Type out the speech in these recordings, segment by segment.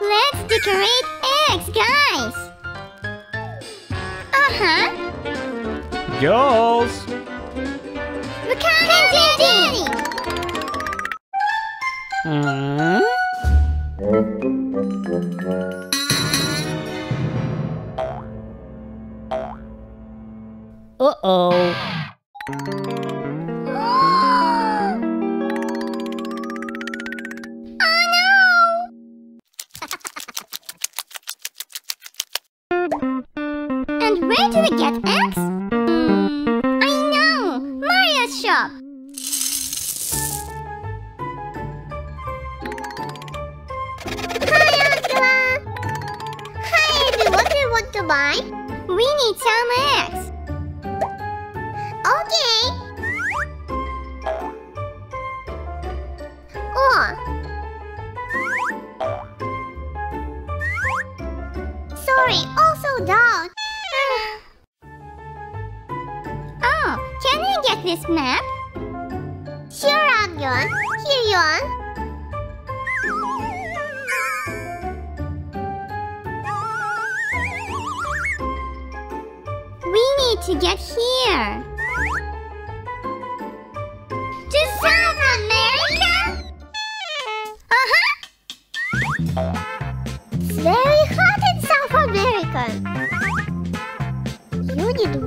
Let's decorate eggs, guys! Uh-huh! Girls! Ricardo and Daddy. Hmm? Uh-oh. by? We need some eggs. Okay,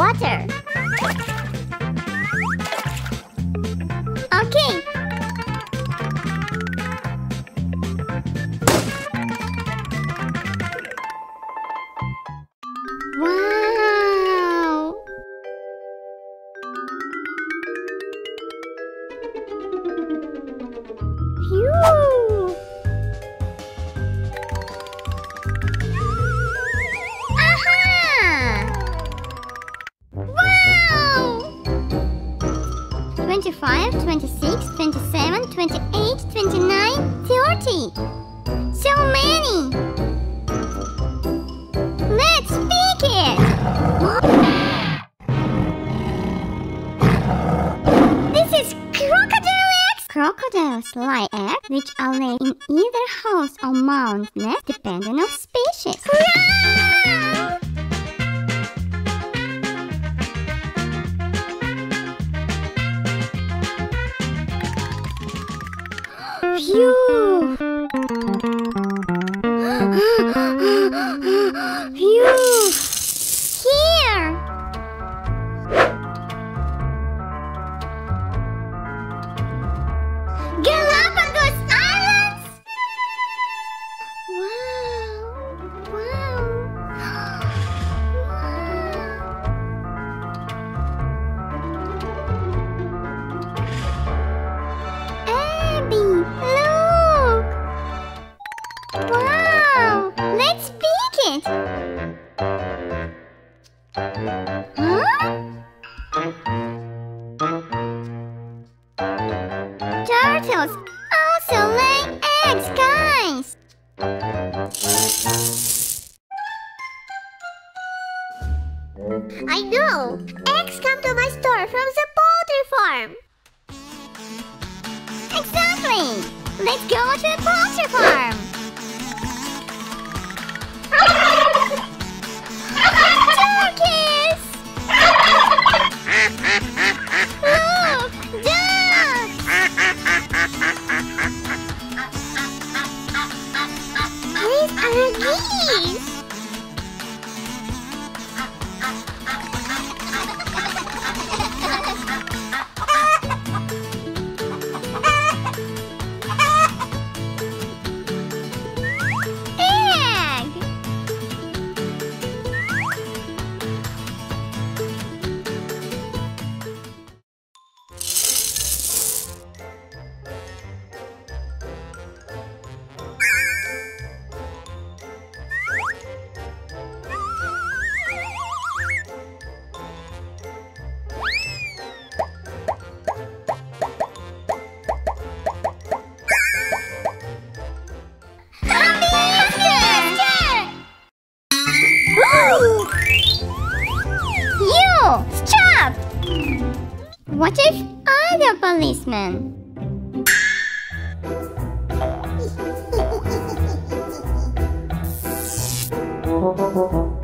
water. 25, 26, 27, 28, 29, 30. So many! Let's pick it! This is crocodile eggs! Crocodiles lay eggs, which are laid in either house or mound nest, depending on You. you. from other policeman.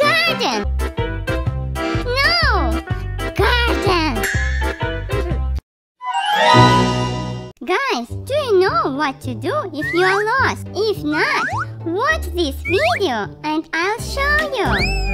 garden. No, garden. Guys, do you know what to do if you are lost? If not, watch this video and I'll show you.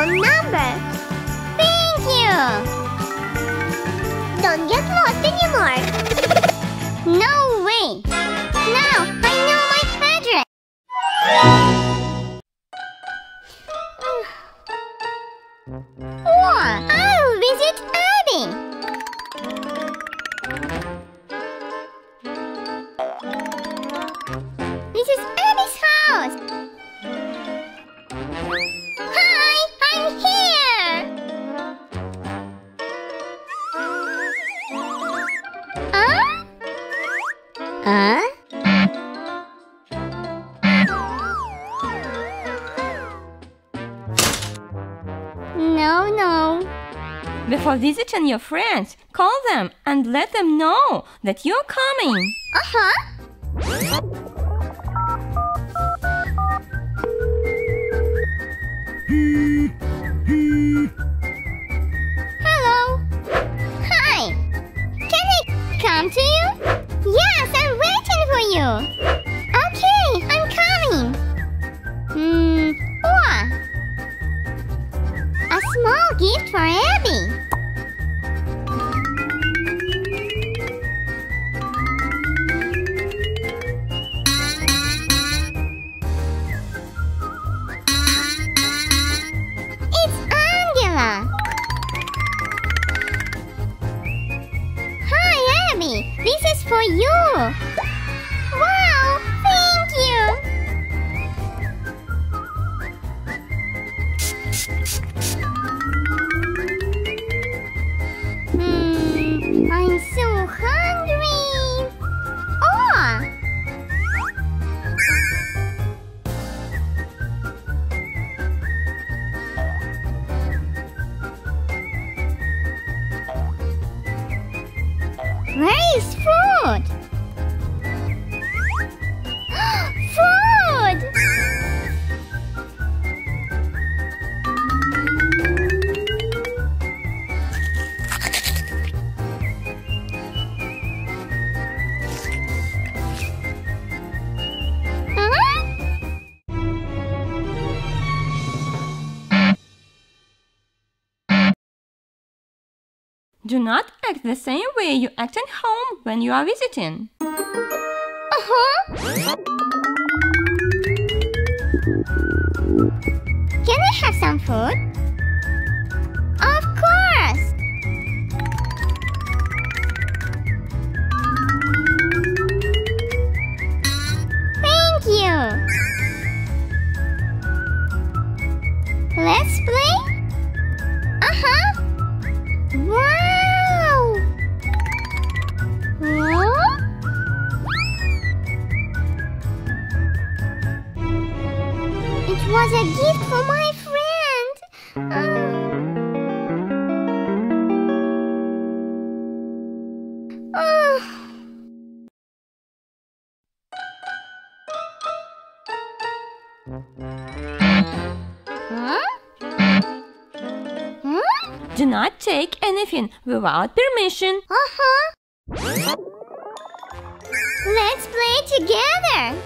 whole number. Thank you! Don't get lost anymore. no way! Now I know my address. Whoa! I'll visit Abby. This is Abby's house. for visiting your friends. Call them and let them know that you're coming. Uh-huh. Do not act the same way you act at home when you are visiting. Uh-huh. Can I have some food? Huh? Do not take anything without permission. Uh-huh. Let's play together.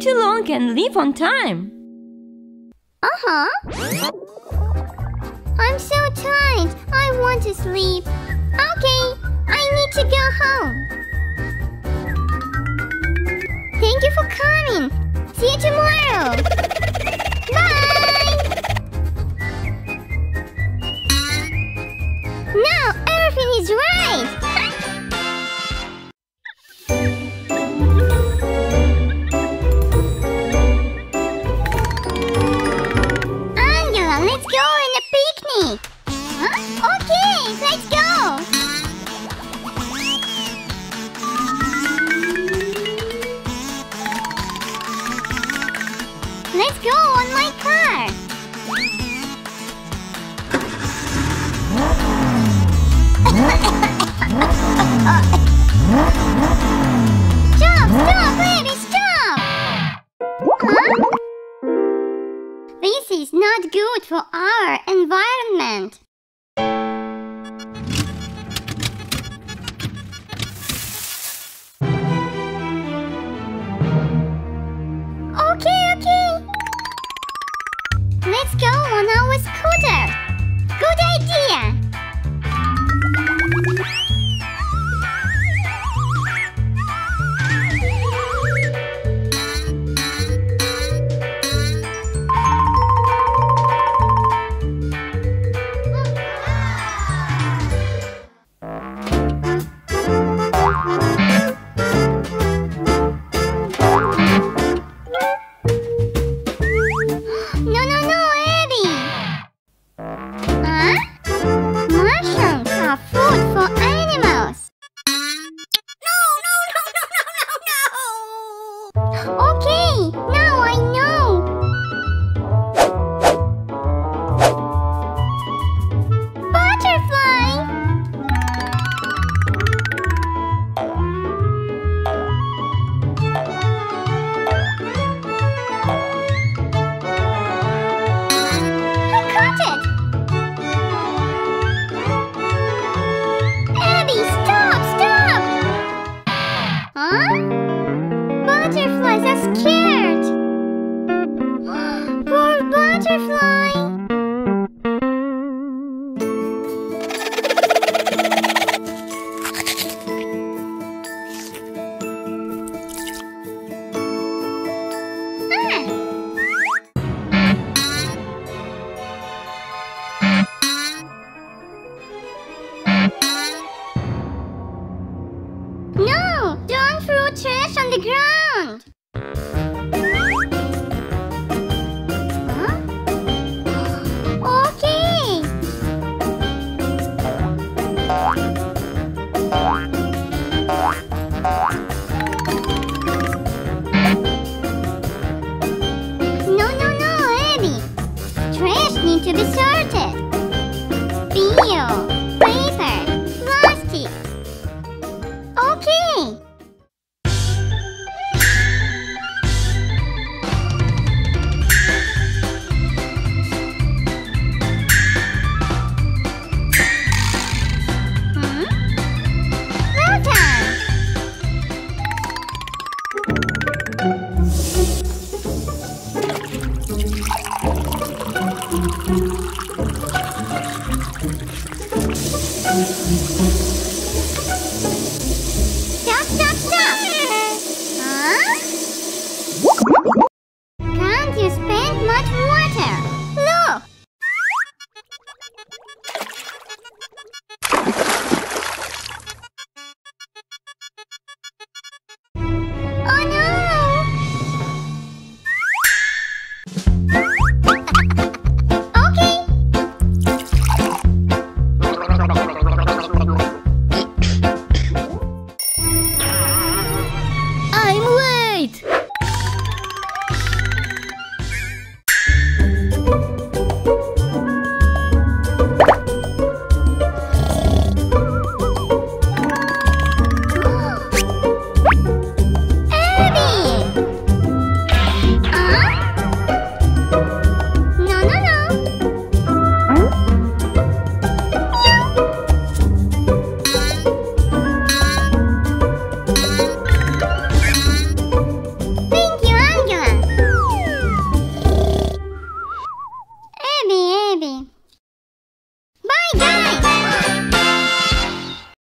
too long and leave on time. Uh-huh. I'm so tired. I want to sleep. Okay, I need to go home. Thank you for coming. See you tomorrow. for I